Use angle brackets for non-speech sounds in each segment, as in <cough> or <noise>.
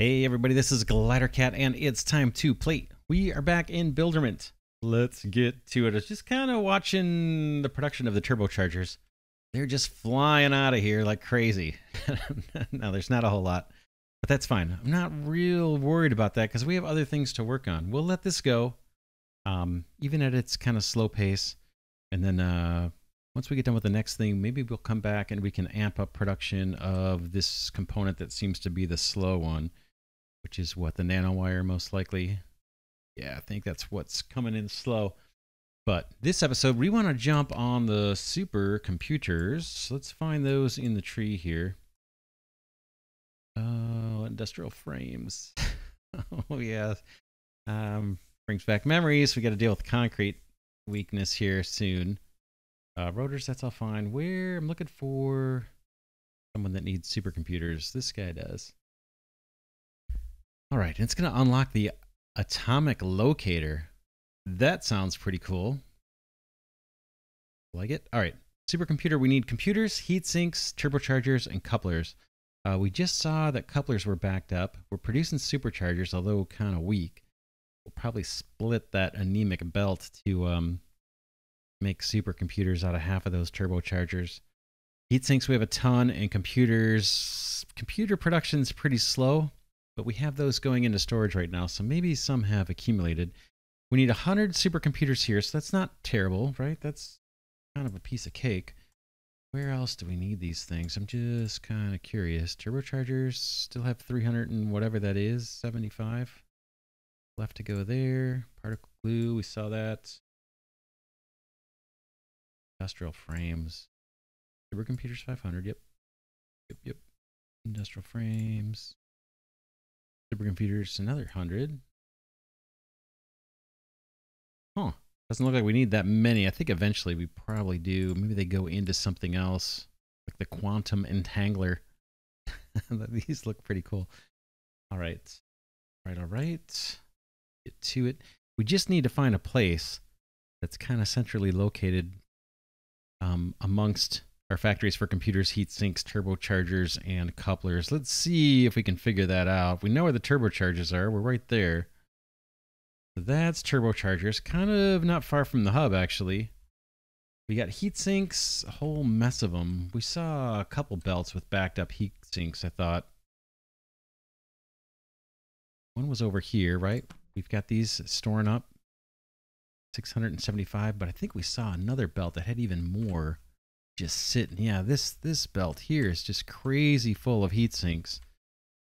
Hey everybody, this is Glidercat and it's time to play. We are back in Builderment. Let's get to it. I was just kind of watching the production of the turbochargers. They're just flying out of here like crazy. <laughs> now there's not a whole lot, but that's fine. I'm not real worried about that because we have other things to work on. We'll let this go, um, even at its kind of slow pace, and then uh, once we get done with the next thing, maybe we'll come back and we can amp up production of this component that seems to be the slow one, which is what the nanowire most likely. Yeah, I think that's what's coming in slow. But this episode, we want to jump on the supercomputers. Let's find those in the tree here. Oh, industrial frames. <laughs> oh, yeah. Um, brings back memories. We got to deal with concrete weakness here soon. Uh, rotors, that's all fine. Where I'm looking for someone that needs supercomputers. This guy does. All right, it's going to unlock the atomic locator. That sounds pretty cool. Like it? All right, supercomputer. We need computers, heat sinks, turbochargers, and couplers. Uh, we just saw that couplers were backed up. We're producing superchargers, although kind of weak. We'll probably split that anemic belt to um, make supercomputers out of half of those turbochargers. Heat sinks we have a ton, and computers. Computer production's pretty slow, but we have those going into storage right now, so maybe some have accumulated. We need 100 supercomputers here, so that's not terrible, right? That's kind of a piece of cake. Where else do we need these things? I'm just kind of curious. Turbochargers still have 300 and whatever that is, 75 left to go there. Particle glue, we saw that. Industrial frames. Supercomputers 500. Yep. Yep. Yep. Industrial frames. Supercomputers another 100. Huh. Doesn't look like we need that many. I think eventually we probably do. Maybe they go into something else, like the quantum entangler. <laughs> These look pretty cool. All right. All right, all right. Get to it. We just need to find a place that's kind of centrally located um, amongst our factories for computers, heat sinks, turbochargers, and couplers. Let's see if we can figure that out. We know where the turbochargers are. We're right there. That's turbochargers, kind of not far from the hub, actually. We got heat sinks, a whole mess of them. We saw a couple belts with backed up heat sinks, I thought. One was over here, right? We've got these storing up. 675, but I think we saw another belt that had even more just sitting. Yeah, this this belt here is just crazy full of heat sinks.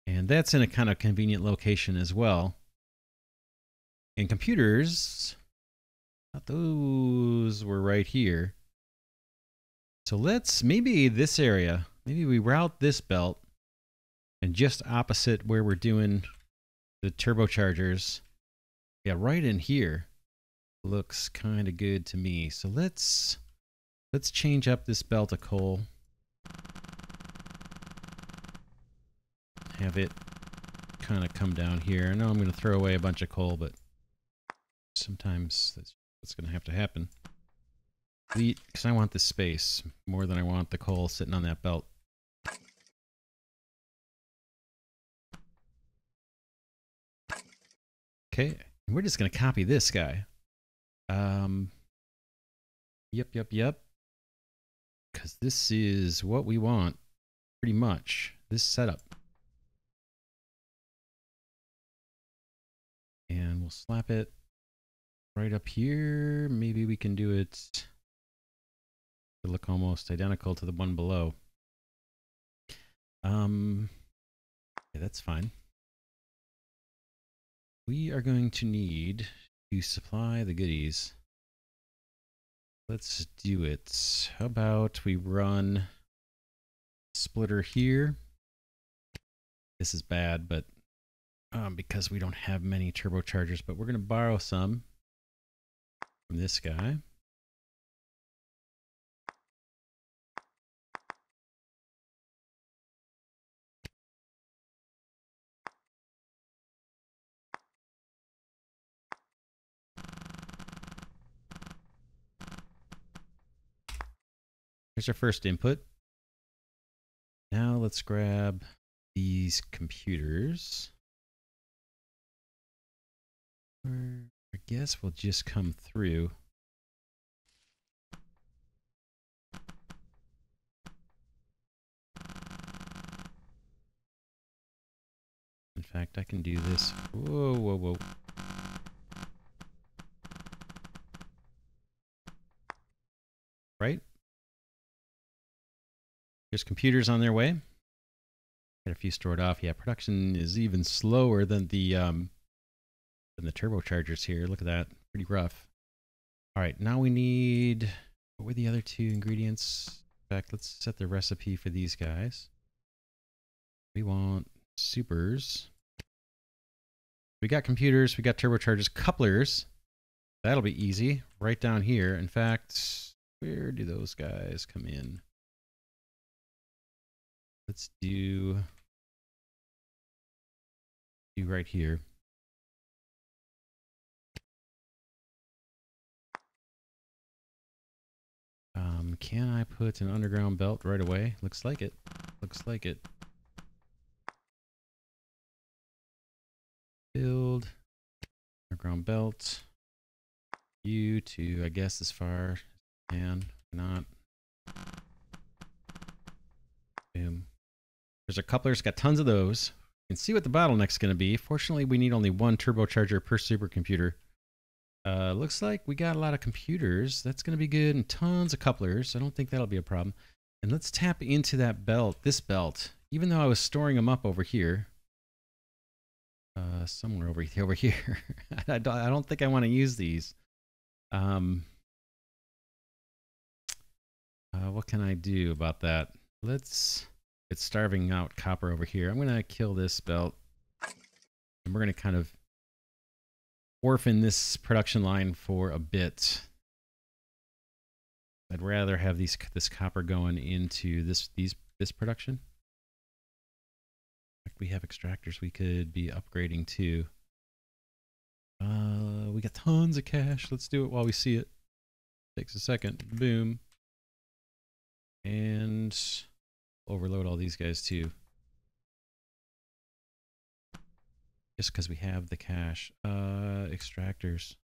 And that's in a kind of convenient location as well. And computers, those were right here. So let's, maybe this area, maybe we route this belt and just opposite where we're doing the turbochargers. Yeah, right in here looks kind of good to me. So let's let's change up this belt of coal. Have it kind of come down here. I know I'm going to throw away a bunch of coal, but sometimes that's what's going to have to happen. Because I want this space more than I want the coal sitting on that belt. Okay, we're just going to copy this guy. Um, yep, yep, yep. Because this is what we want, pretty much, this setup. And we'll slap it right up here. Maybe we can do it to look almost identical to the one below. Um, yeah, that's fine. We are going to need to supply the goodies. Let's do it. How about we run splitter here? This is bad, but um, because we don't have many turbochargers, but we're going to borrow some from this guy. Our first input. Now let's grab these computers. Or I guess we'll just come through. In fact, I can do this. Whoa, whoa, whoa. Right? There's computers on their way. Got a few stored off. Yeah, production is even slower than the um, than the turbochargers here. Look at that, pretty rough. All right, now we need what were the other two ingredients? In fact, let's set the recipe for these guys. We want supers. We got computers, we got turbochargers, couplers. That'll be easy. Right down here. In fact, where do those guys come in? Let's do do right here. Um, can I put an underground belt right away? Looks like it. Looks like it. Build underground belt. You to, I guess, as far as can. Not. Boom. There's a couplers. Got tons of those. You can see what the bottleneck's going to be. Fortunately, we need only one turbocharger per supercomputer. Uh, looks like we got a lot of computers. That's going to be good. And tons of couplers. I don't think that'll be a problem. And let's tap into that belt, this belt. Even though I was storing them up over here. Uh, somewhere over, <laughs> over here. I, don't, I don't think I want to use these. Um, uh, what can I do about that? Let's... It's starving out copper over here. I'm going to kill this belt. And we're going to kind of orphan this production line for a bit. I'd rather have these this copper going into this these this production. We have extractors we could be upgrading to. Uh, we got tons of cash. Let's do it while we see it. Takes a second. Boom. And overload all these guys too. Just because we have the cash. Uh, extractors.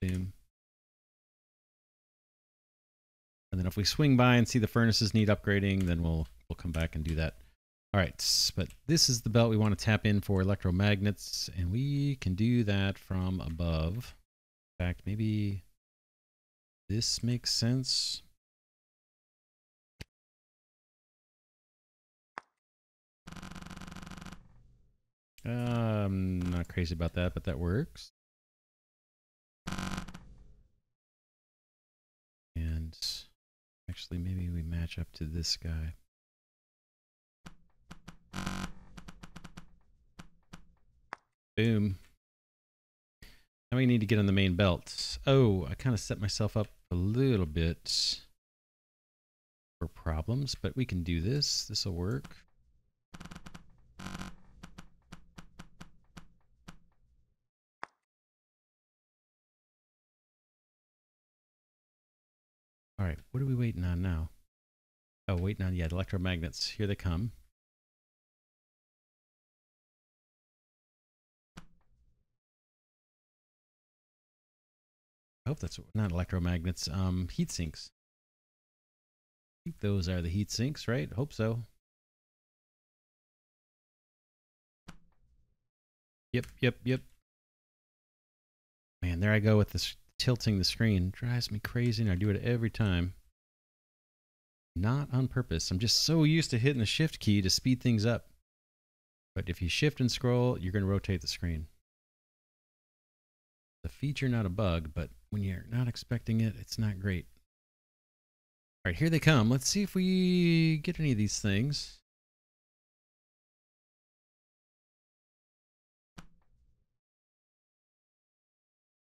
Boom. And then if we swing by and see the furnaces need upgrading, then we'll we'll come back and do that. All right, but this is the belt we want to tap in for electromagnets, and we can do that from above. In fact, maybe this makes sense. I'm not crazy about that, but that works. And actually, maybe we match up to this guy. Boom. Now we need to get on the main belt. Oh, I kind of set myself up a little bit for problems, but we can do this. This will work. Right, what are we waiting on now? Oh, waiting on, yeah, electromagnets. Here they come. I hope that's not electromagnets, um, heat sinks. I think those are the heat sinks, right? Hope so. Yep, yep, yep. Man, there I go with this tilting the screen. Drives me crazy and I do it every time. Not on purpose. I'm just so used to hitting the shift key to speed things up. But if you shift and scroll, you're going to rotate the screen. The feature, not a bug, but when you're not expecting it, it's not great. All right, here they come. Let's see if we get any of these things.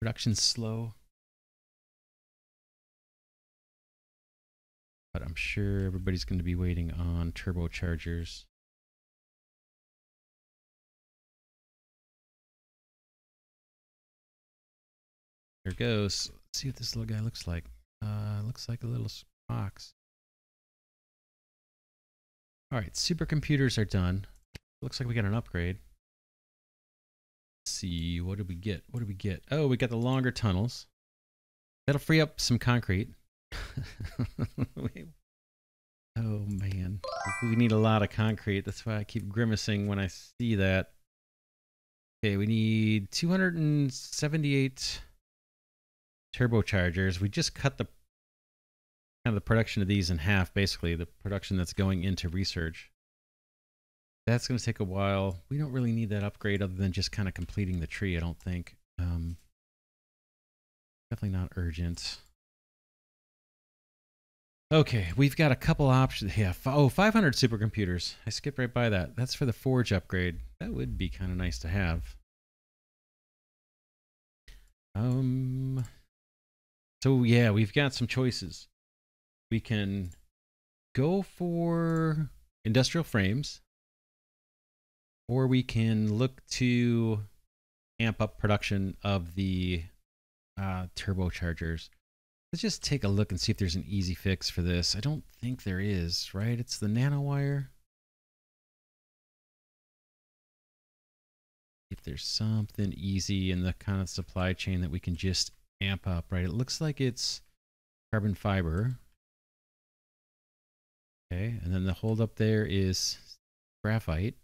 Production's slow. But I'm sure everybody's going to be waiting on turbochargers. Here goes. Let's see what this little guy looks like. Uh, looks like a little box. All right, supercomputers are done. Looks like we got an upgrade. See. What did we get? What did we get? Oh, we got the longer tunnels. That'll free up some concrete. <laughs> oh man, we need a lot of concrete. That's why I keep grimacing when I see that. Okay, we need 278 turbochargers. We just cut the kind of the production of these in half, basically the production that's going into research. That's going to take a while. We don't really need that upgrade other than just kind of completing the tree, I don't think. Um, definitely not urgent. Okay, we've got a couple options. Yeah, oh, 500 supercomputers. I skipped right by that. That's for the Forge upgrade. That would be kind of nice to have. Um, so yeah, we've got some choices. We can go for industrial frames, or we can look to amp up production of the uh, turbochargers. Let's just take a look and see if there's an easy fix for this. I don't think there is, right? It's the nanowire. If there's something easy in the kind of supply chain that we can just amp up, right? It looks like it's carbon fiber. Okay, and then the hold up there is graphite.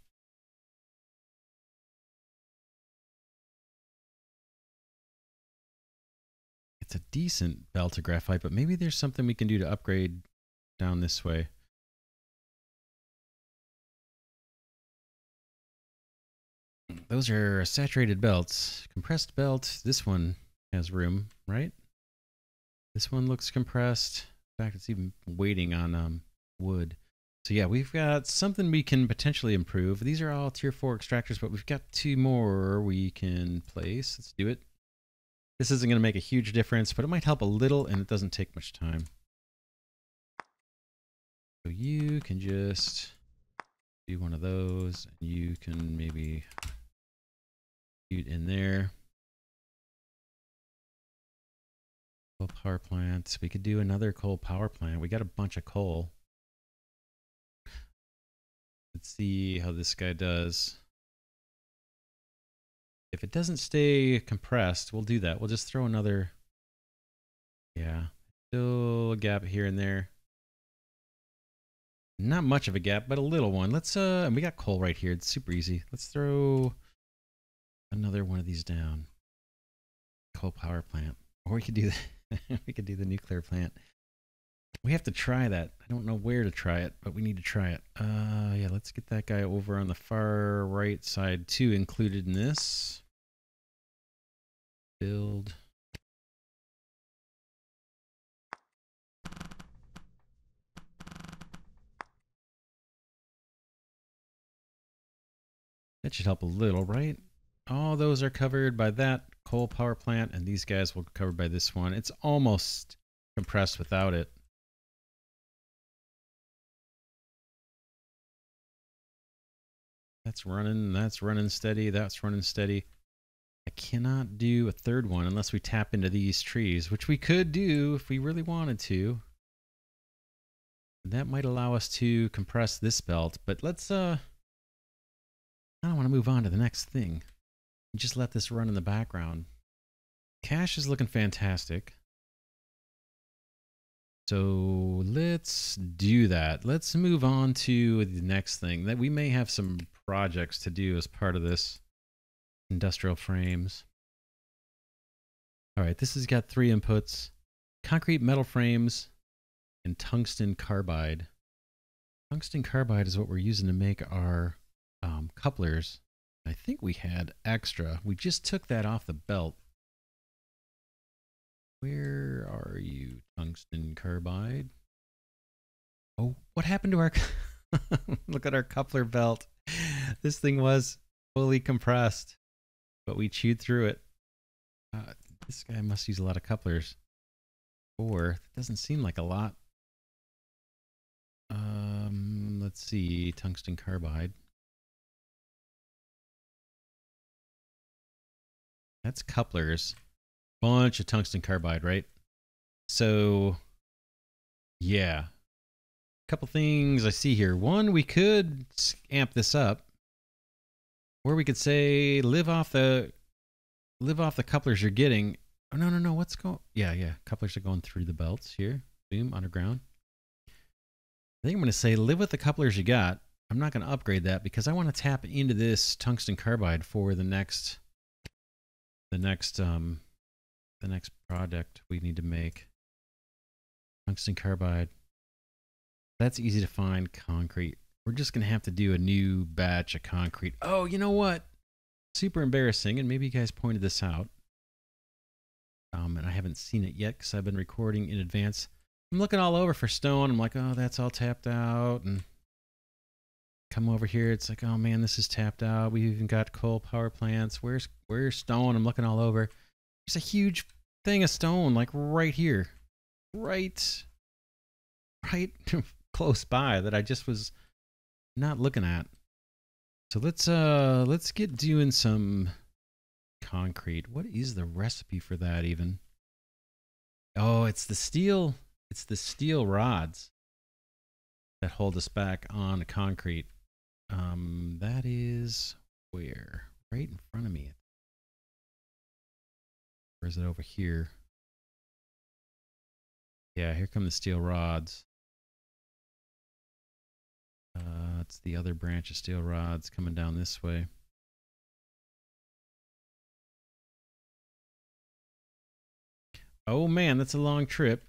A decent belt of graphite, but maybe there's something we can do to upgrade down this way. Those are saturated belts. Compressed belt, this one has room, right? This one looks compressed. In fact, it's even waiting on um, wood. So yeah, we've got something we can potentially improve. These are all tier four extractors, but we've got two more we can place. Let's do it. This isn't going to make a huge difference, but it might help a little, and it doesn't take much time. So you can just do one of those, and you can maybe shoot in there. Coal power plants. We could do another coal power plant. We got a bunch of coal. Let's see how this guy does. If it doesn't stay compressed, we'll do that. We'll just throw another. Yeah, still a gap here and there. Not much of a gap, but a little one. Let's uh, and we got coal right here. It's super easy. Let's throw another one of these down. Coal power plant, or we could do that. <laughs> we could do the nuclear plant. We have to try that. I don't know where to try it, but we need to try it. Uh, yeah, let's get that guy over on the far right side too, included in this. Build. That should help a little, right? All those are covered by that coal power plant, and these guys will be covered by this one. It's almost compressed without it. That's running, that's running steady, that's running steady. I cannot do a third one unless we tap into these trees, which we could do if we really wanted to. That might allow us to compress this belt, but let's, uh, I don't want to move on to the next thing. Just let this run in the background. Cash is looking fantastic. So let's do that. Let's move on to the next thing that we may have some projects to do as part of this industrial frames. All right, this has got three inputs, concrete metal frames and tungsten carbide. Tungsten carbide is what we're using to make our um, couplers. I think we had extra. We just took that off the belt where are you, tungsten carbide? Oh, what happened to our... <laughs> Look at our coupler belt. This thing was fully compressed, but we chewed through it. Uh, this guy must use a lot of couplers. Four. That doesn't seem like a lot. Um, let's see. Tungsten carbide. That's couplers bunch of tungsten carbide, right? So, yeah. A couple things I see here. One, we could amp this up. Or we could say live off the live off the couplers you're getting. Oh no no no, what's going? Yeah yeah, couplers are going through the belts here. Boom underground. I think I'm to say live with the couplers you got. I'm not going to upgrade that because I want to tap into this tungsten carbide for the next the next um the next product we need to make. Tungsten carbide. That's easy to find concrete. We're just going to have to do a new batch of concrete. Oh, you know what? Super embarrassing, and maybe you guys pointed this out. Um, and I haven't seen it yet because I've been recording in advance. I'm looking all over for stone. I'm like, oh, that's all tapped out. And come over here. It's like, oh man, this is tapped out. We've even got coal power plants. Where's where's stone? I'm looking all over. There's a huge thing of stone, like right here, right, right <laughs> close by that I just was not looking at. So let's uh let's get doing some concrete. What is the recipe for that even? Oh, it's the steel it's the steel rods that hold us back on concrete. Um that is where? Right in front of me. Or is it over here? Yeah, here come the steel rods. Uh, it's the other branch of steel rods coming down this way. Oh man, that's a long trip.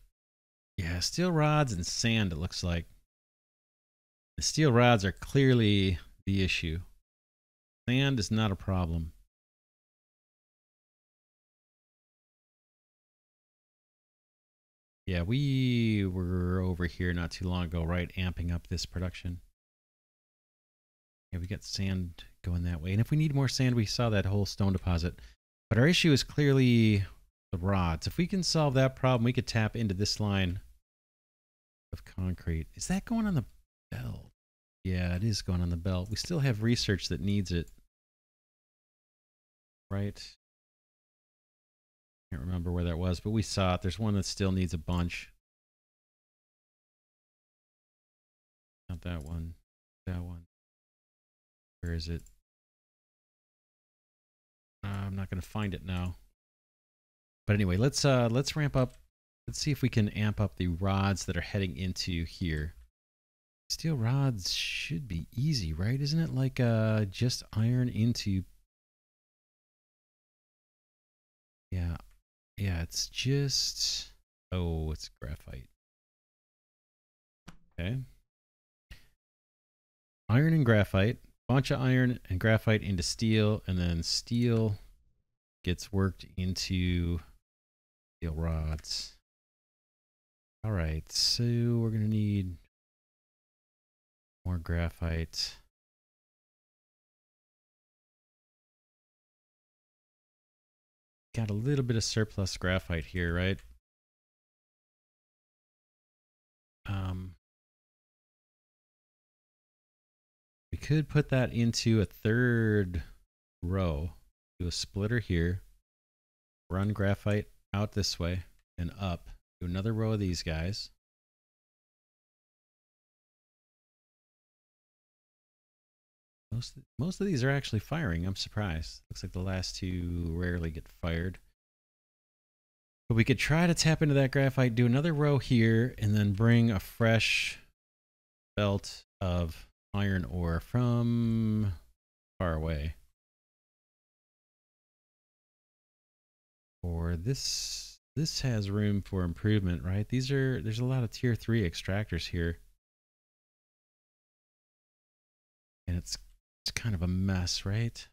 Yeah, steel rods and sand, it looks like. The steel rods are clearly the issue. Sand is not a problem. Yeah, we were over here not too long ago, right? Amping up this production. Yeah, we got sand going that way. And if we need more sand, we saw that whole stone deposit. But our issue is clearly the rods. If we can solve that problem, we could tap into this line of concrete. Is that going on the belt? Yeah, it is going on the belt. We still have research that needs it. Right? Can't remember where that was, but we saw it. There's one that still needs a bunch. Not that one. That one. Where is it? Uh, I'm not going to find it now. But anyway, let's uh let's ramp up. Let's see if we can amp up the rods that are heading into here. Steel rods should be easy, right? Isn't it like uh just iron into Yeah, yeah, it's just, oh, it's graphite. Okay. Iron and graphite, bunch of iron and graphite into steel, and then steel gets worked into steel rods. All right, so we're going to need more graphite. got a little bit of surplus graphite here, right? Um, we could put that into a third row. Do a splitter here. Run graphite out this way and up. Do another row of these guys. Most most of these are actually firing. I'm surprised. Looks like the last two rarely get fired. But we could try to tap into that graphite, do another row here, and then bring a fresh belt of iron ore from far away. Or this this has room for improvement, right? These are there's a lot of tier three extractors here. And it's it's kind of a mess, right?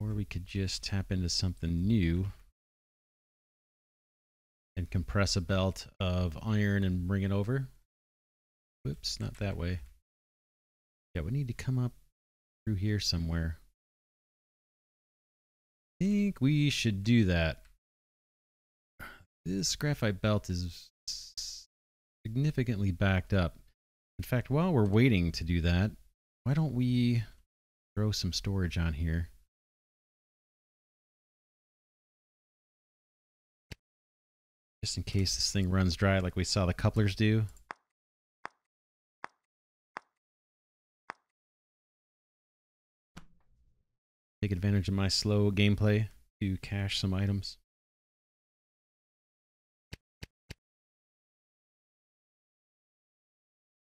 Or we could just tap into something new and compress a belt of iron and bring it over. Whoops, not that way. Yeah, we need to come up through here somewhere. I think we should do that. This graphite belt is significantly backed up. In fact, while we're waiting to do that, why don't we throw some storage on here? Just in case this thing runs dry like we saw the couplers do. Take advantage of my slow gameplay to cache some items.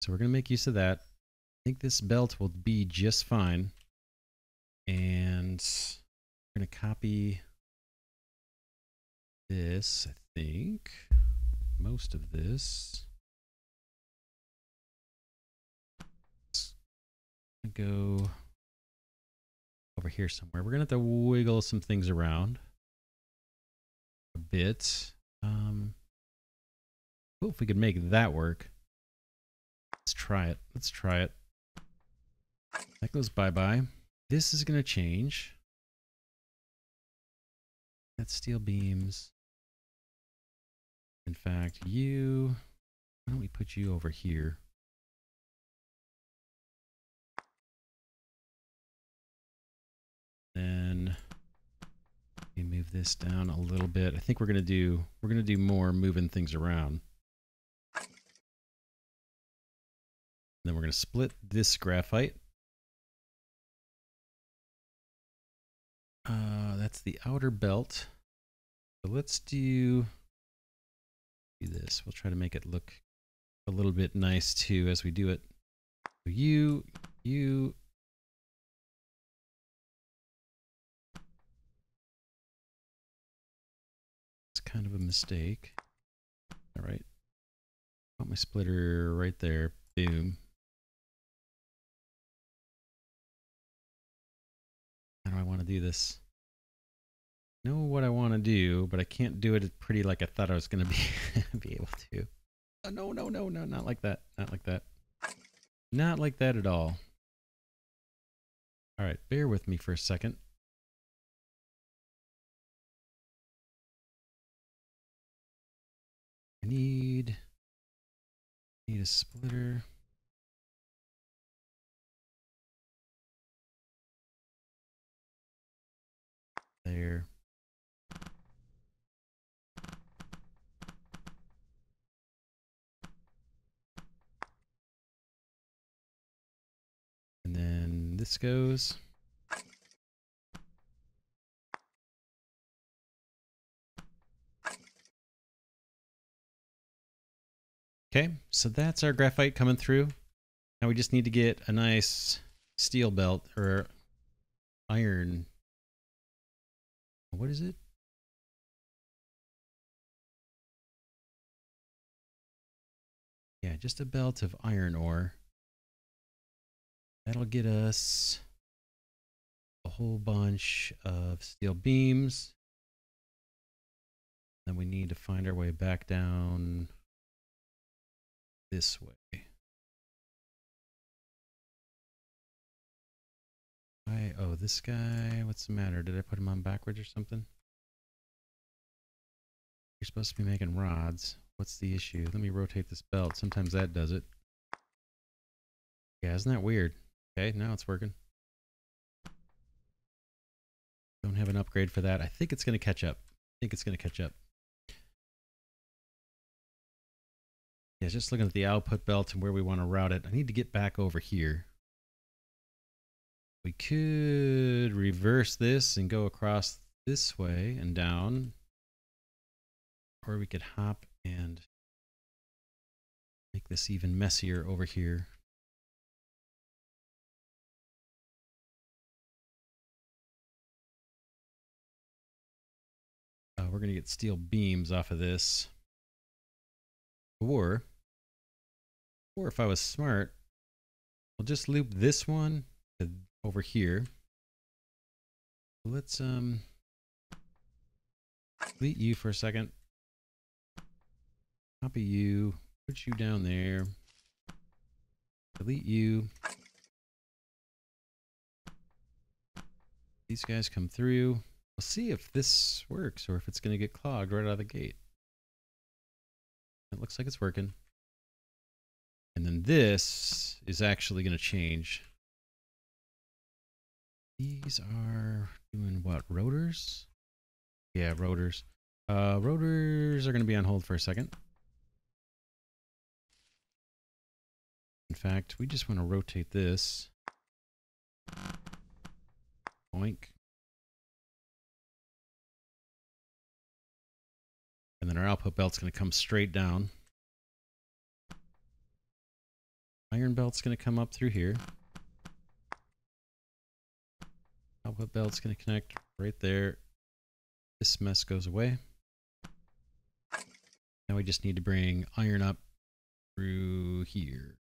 So we're going to make use of that. I think this belt will be just fine. And we're going to copy this, I think. Most of this. Go over here somewhere. We're going to have to wiggle some things around a bit. Um, cool if we could make that work. Let's try it. Let's try it. That goes bye-bye. This is going to change. That's steel beams. In fact, you... Why don't we put you over here? We move this down a little bit. I think we're going to do we're to do more moving things around. Then we're going to split this graphite. Uh, that's the outer belt. So let's do, do this. We'll try to make it look a little bit nice too as we do it. So you, you, kind of a mistake. All right. Got my splitter right there. Boom. How do I want to do this? know what I want to do, but I can't do it pretty like I thought I was going to be <laughs> be able to. Oh, no, no, no, no, not like that. Not like that. Not like that at all. All right, bear with me for a second. I need need a splitter. there. And then this goes. Okay, so that's our graphite coming through. Now we just need to get a nice steel belt or iron what is it? Yeah, just a belt of iron ore. That'll get us a whole bunch of steel beams. Then we need to find our way back down this way. I oh this guy, what's the matter? Did I put him on backwards or something? You're supposed to be making rods. What's the issue? Let me rotate this belt. Sometimes that does it. Yeah, isn't that weird? Okay, now it's working. Don't have an upgrade for that. I think it's going to catch up. I think it's going to catch up. Yeah, just looking at the output belt and where we want to route it. I need to get back over here. We could reverse this and go across this way and down. Or we could hop and make this even messier over here. Uh, we're going to get steel beams off of this. Or, or if I was smart, I'll just loop this one over here. Let's um delete you for a second. Copy you, put you down there. Delete you. These guys come through. We'll see if this works or if it's going to get clogged right out of the gate. It looks like it's working. And then this is actually going to change. These are doing what? Rotors? Yeah, rotors. Uh, rotors are going to be on hold for a second. In fact, we just want to rotate this. Boink. And then our output belt's going to come straight down. Iron belt's going to come up through here. Output belt's going to connect right there. This mess goes away. Now we just need to bring iron up through here.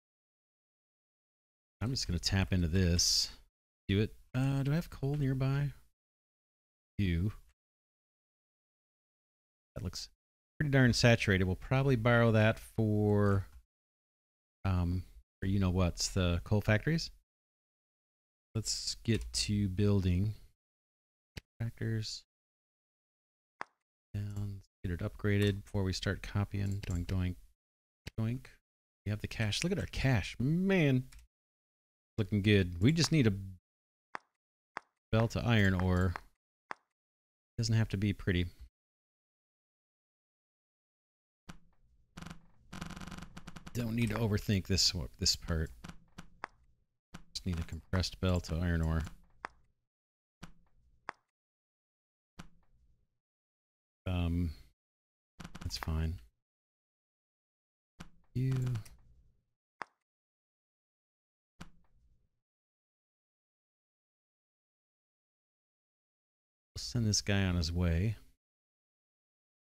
I'm just going to tap into this. Do it. Uh, do I have coal nearby? You. That looks pretty darn saturated. We'll probably borrow that for, um, for you know what's the coal factories. Let's get to building tractors down. Get it upgraded before we start copying. Doink doink doink. We have the cash. Look at our cash, man. Looking good. We just need a belt to iron ore. Doesn't have to be pretty. Don't need to overthink this this part. Just need a compressed belt to iron ore. Um, that's fine. You. send this guy on his way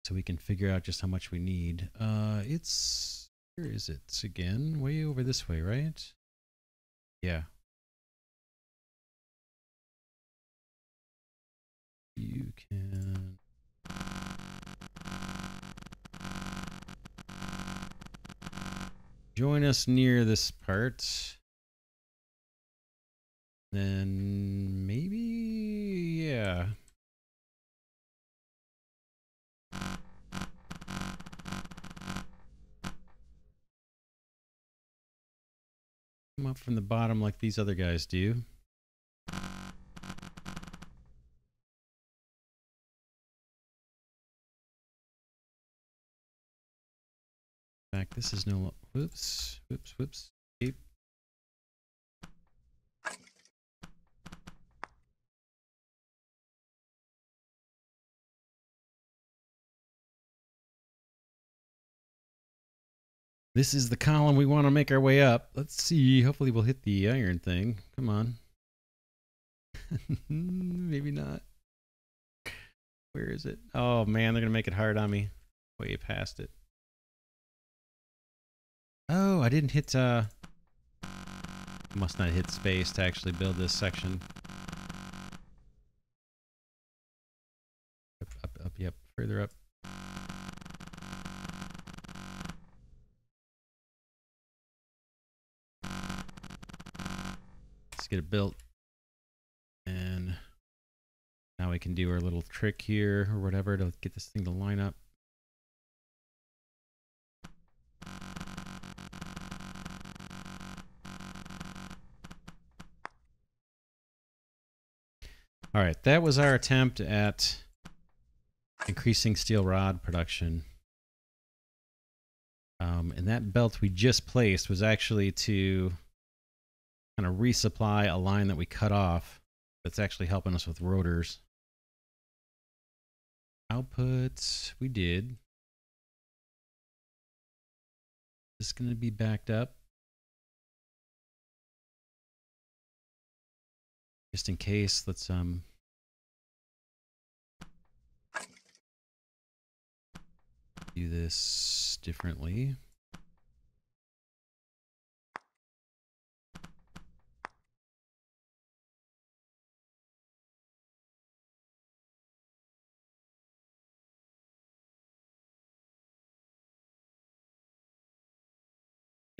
so we can figure out just how much we need. Uh, it's where is it again? Way over this way, right? Yeah. You can. Join us near this part. Then maybe, yeah. Come up from the bottom like these other guys do. Back, this is no, whoops, whoops, whoops, Keep. This is the column we want to make our way up. Let's see. Hopefully we'll hit the iron thing. Come on. <laughs> Maybe not. Where is it? Oh man, they're going to make it hard on me. Way past it. Oh, I didn't hit, uh... Must not hit space to actually build this section. Up, up, up, yep. Further up. Get it built. And now we can do our little trick here or whatever to get this thing to line up. All right, that was our attempt at increasing steel rod production. Um, and that belt we just placed was actually to kind of resupply a line that we cut off that's actually helping us with rotors. Outputs, we did. This is going to be backed up. Just in case, let's um do this differently.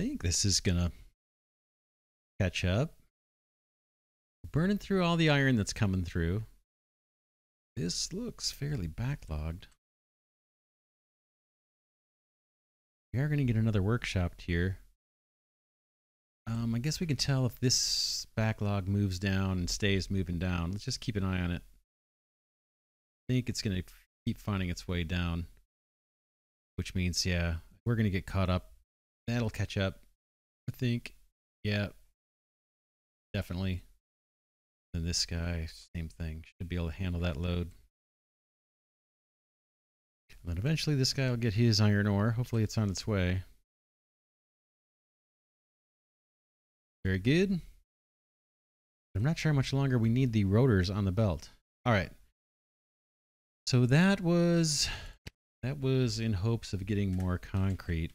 Think this is gonna catch up. Burning through all the iron that's coming through. This looks fairly backlogged. We are going to get another workshop here. Um, I guess we can tell if this backlog moves down and stays moving down. Let's just keep an eye on it. I think it's going to keep finding its way down. Which means, yeah, we're going to get caught up That'll catch up. I think. Yeah. Definitely. And this guy, same thing. Should be able to handle that load. And then eventually this guy will get his iron ore. Hopefully it's on its way. Very good. I'm not sure how much longer we need the rotors on the belt. All right. So that was that was in hopes of getting more concrete.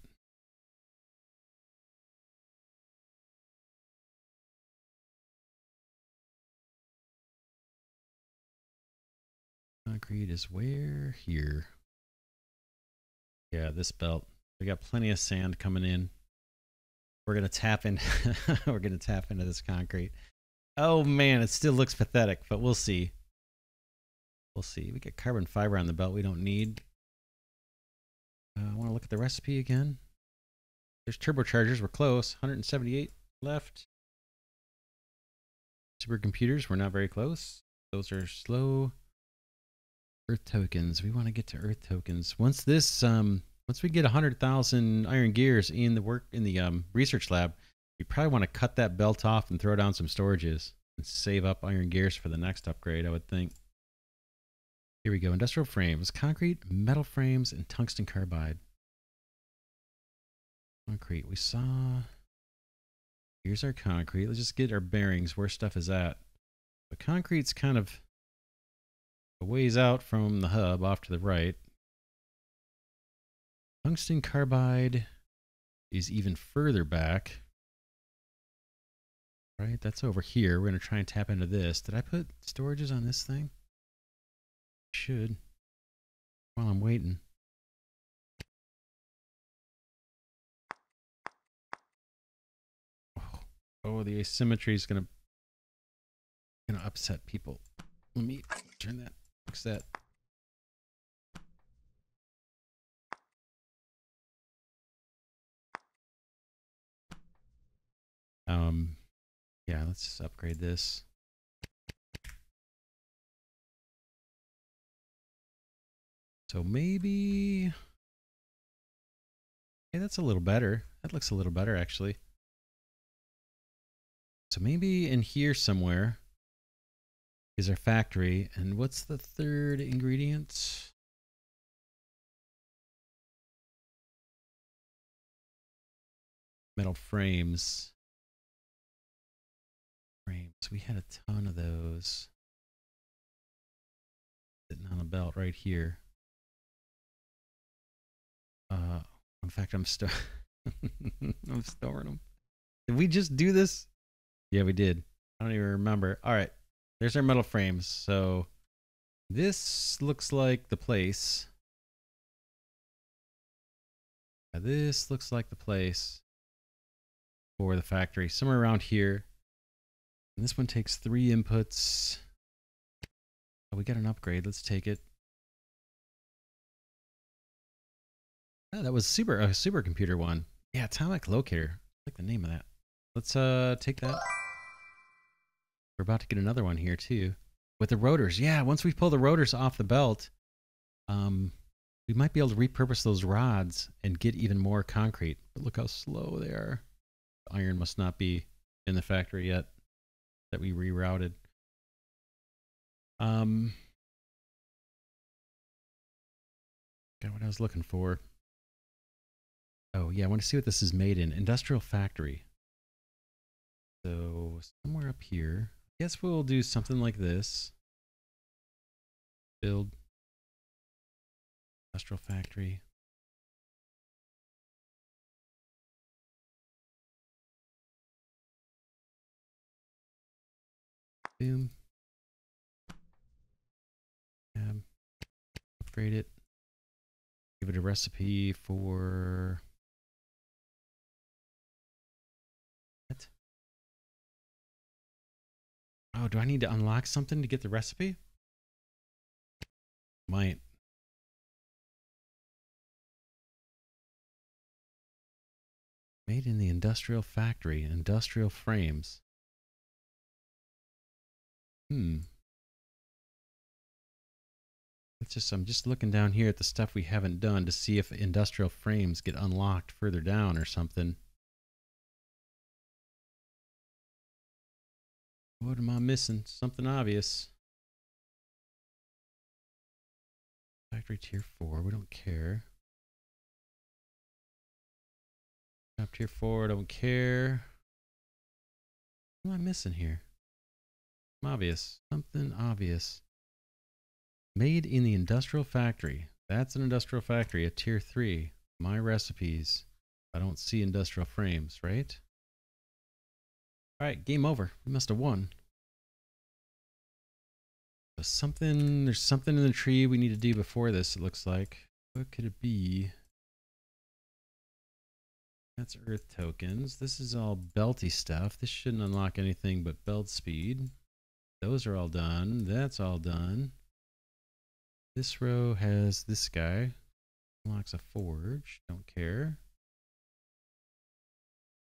Concrete is where? Here. Yeah, this belt. We got plenty of sand coming in. We're gonna tap in. <laughs> we're gonna tap into this concrete. Oh man, it still looks pathetic, but we'll see. We'll see. We get carbon fiber on the belt we don't need. Uh, I want to look at the recipe again. There's turbochargers. We're close. 178 left. Supercomputers. We're not very close. Those are slow. Earth tokens. We want to get to Earth tokens. Once this, um, once we get 100,000 iron gears in the work in the um, research lab, we probably want to cut that belt off and throw down some storages and save up iron gears for the next upgrade. I would think. Here we go. Industrial frames, concrete, metal frames, and tungsten carbide. Concrete. We saw. Here's our concrete. Let's just get our bearings where stuff is at. The concrete's kind of a ways out from the hub off to the right. Tungsten carbide is even further back. Right, that's over here. We're going to try and tap into this. Did I put storages on this thing? Should. While I'm waiting. Oh, oh the asymmetry is going to going to upset people. Let me turn that Fix that. Um, yeah, let's upgrade this. So maybe, hey, that's a little better. That looks a little better actually. So maybe in here somewhere, is our factory. And what's the third ingredient? Metal frames. Frames. We had a ton of those. Sitting on a belt right here. Uh, in fact, I'm still <laughs> I'm storing them. Did we just do this? Yeah, we did. I don't even remember. All right. There's our metal frames. So this looks like the place. Now this looks like the place for the factory, somewhere around here. And this one takes three inputs. Oh, we got an upgrade. Let's take it. Oh, that was super a supercomputer one. Yeah, atomic locator. I like the name of that. Let's uh take that. We're about to get another one here too. With the rotors. Yeah, once we pull the rotors off the belt, um, we might be able to repurpose those rods and get even more concrete. But look how slow they are. The iron must not be in the factory yet that we rerouted. Um, got what I was looking for. Oh, yeah, I want to see what this is made in. Industrial factory. So, somewhere up here guess we'll do something like this. Build industrial factory. Boom. Um, upgrade it. Give it a recipe for Oh, do I need to unlock something to get the recipe? Might. Made in the industrial factory, industrial frames. Hmm. It's just I'm just looking down here at the stuff we haven't done to see if industrial frames get unlocked further down or something. What am I missing? Something obvious. Factory tier four. We don't care. Up tier four. Don't care. What am I missing here? Obvious. Something obvious. Made in the industrial factory. That's an industrial factory at tier three. My recipes. I don't see industrial frames, right? All right, game over. We must have won. So something, there's something in the tree we need to do before this, it looks like. What could it be? That's earth tokens. This is all belty stuff. This shouldn't unlock anything but belt speed. Those are all done. That's all done. This row has this guy. Unlocks a forge. Don't care.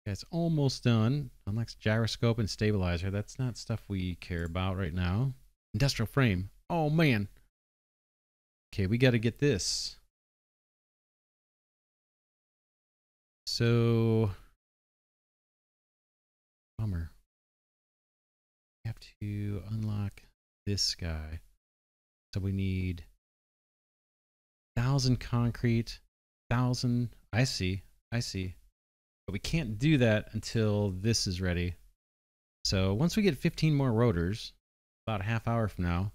That's almost done. Unlocks gyroscope and stabilizer. That's not stuff we care about right now. Industrial frame. Oh man. Okay, we got to get this. So, bummer. We have to unlock this guy. So we need thousand concrete, thousand. I see. I see. But we can't do that until this is ready. So once we get 15 more rotors, about a half hour from now,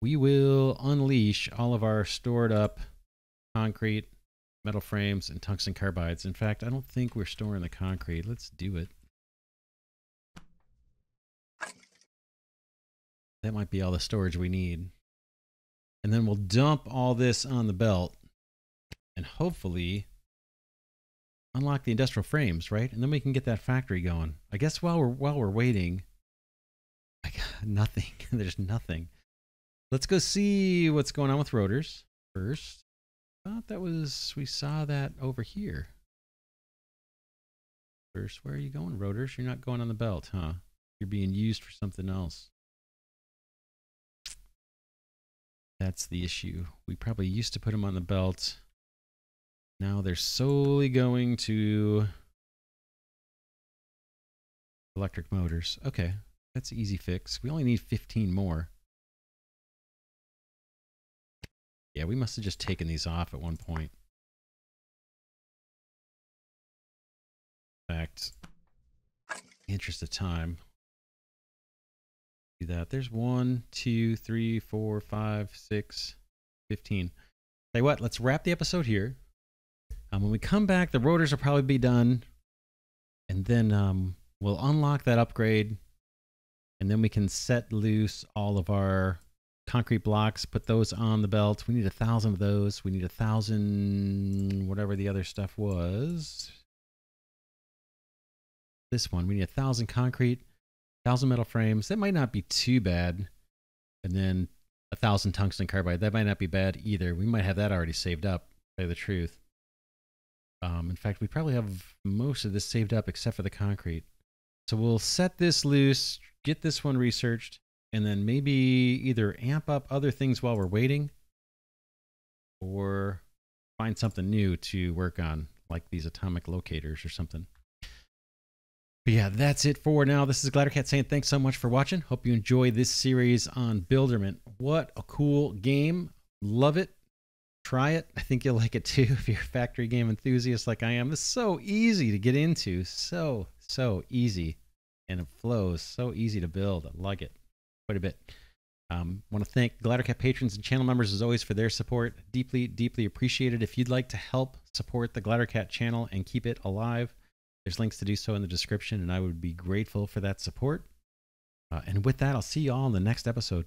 we will unleash all of our stored up concrete metal frames, and tungsten carbides. In fact, I don't think we're storing the concrete. Let's do it. That might be all the storage we need. And then we'll dump all this on the belt and hopefully unlock the industrial frames, right? And then we can get that factory going. I guess while we're while we're waiting, I got <laughs> nothing. <laughs> There's nothing. Let's go see what's going on with rotors first thought that was, we saw that over here. First, where are you going, rotors? You're not going on the belt, huh? You're being used for something else. That's the issue. We probably used to put them on the belt. Now they're solely going to electric motors. Okay, that's easy fix. We only need 15 more. Yeah, we must have just taken these off at one point. In fact, interest of time, do that. There's one, two, three, four, five, six, fifteen. You what, let's wrap the episode here. Um, when we come back, the rotors will probably be done, and then um, we'll unlock that upgrade, and then we can set loose all of our concrete blocks, put those on the belt. We need a thousand of those. We need a thousand, whatever the other stuff was. This one, we need a thousand concrete, thousand metal frames. That might not be too bad. And then a thousand tungsten carbide. That might not be bad either. We might have that already saved up, to the truth. Um, in fact, we probably have most of this saved up except for the concrete. So we'll set this loose, get this one researched, and then maybe either amp up other things while we're waiting or find something new to work on, like these atomic locators or something. But yeah, that's it for now. This is Glidercat saying thanks so much for watching. Hope you enjoy this series on Builderment. What a cool game. Love it. Try it. I think you'll like it too <laughs> if you're a factory game enthusiast like I am. It's so easy to get into. So, so easy. And it flows. So easy to build. I like it quite a bit. Um, want to thank Glidercat patrons and channel members as always for their support. Deeply, deeply appreciated. If you'd like to help support the Glidercat channel and keep it alive, there's links to do so in the description, and I would be grateful for that support. Uh, and with that, I'll see you all in the next episode.